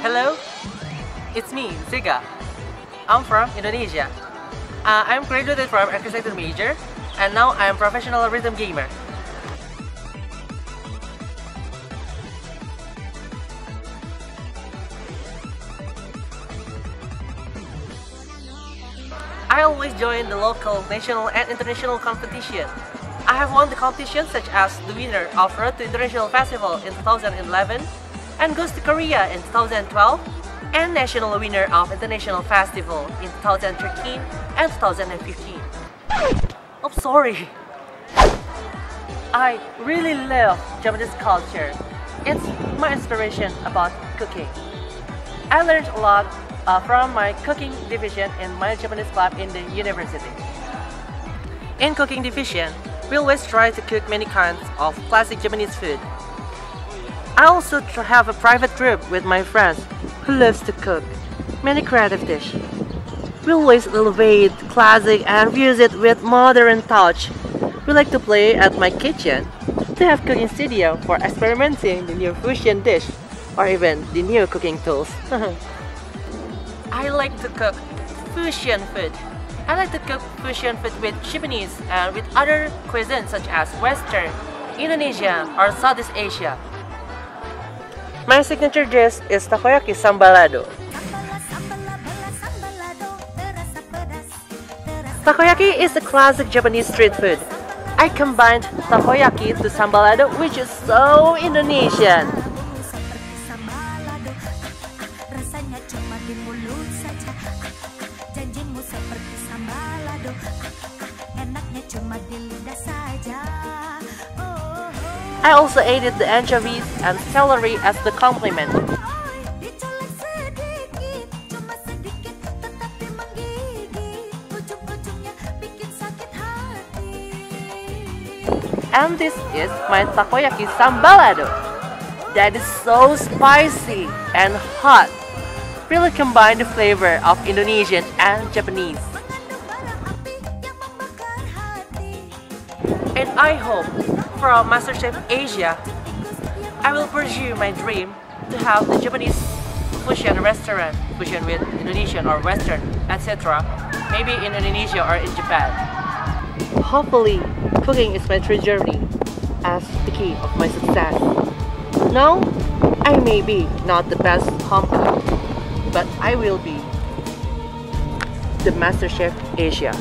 Hello, it's me, Zegha. I'm from Indonesia. Uh, I'm graduated from architecture major, and now I'm professional rhythm gamer. I always join the local, national, and international competition. I have won the competition such as the winner of Road to International Festival in 2011 and Goes to Korea in 2012 and national winner of International Festival in 2013 and 2015. I'm sorry. I really love Japanese culture. It's my inspiration about cooking. I learned a lot uh, from my cooking division in my Japanese club in the university. In cooking division, we always try to cook many kinds of classic Japanese food. I also have a private trip with my friends who loves to cook many creative dishes. We always elevate classic and fuse it with modern touch. We like to play at my kitchen to have cooking studio for experimenting the new fusion dish or even the new cooking tools. I like to cook fusion food. I like to cook fusion food with Japanese and with other cuisines such as Western, Indonesia, or Southeast Asia. My signature dish is takoyaki sambalado. Takoyaki is a classic Japanese street food. I combined takoyaki to sambalado which is so Indonesian. I also added the anchovies and celery as the complement. And this is my takoyaki sambalado. That is so spicy and hot. Really combine the flavor of Indonesian and Japanese. And I hope from MasterChef Asia, I will pursue my dream to have the Japanese fusion restaurant, fusion with Indonesian or Western, etc. Maybe in Indonesia or in Japan. Hopefully, cooking is my true journey as the key of my success. Now, I may be not the best home cook, but I will be the MasterChef Asia.